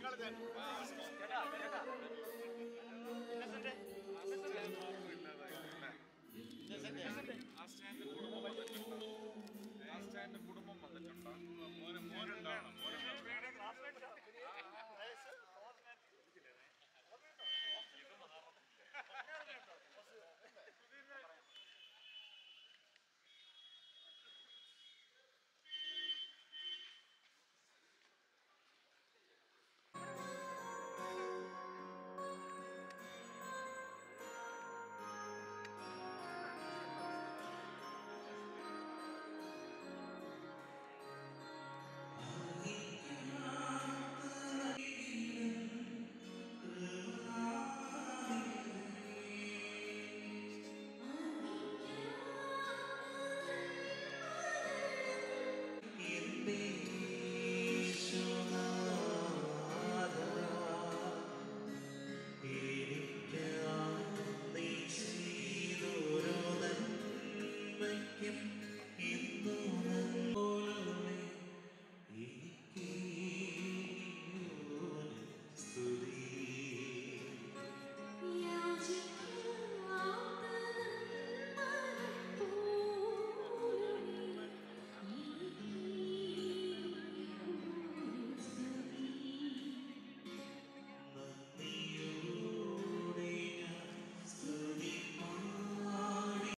Innocent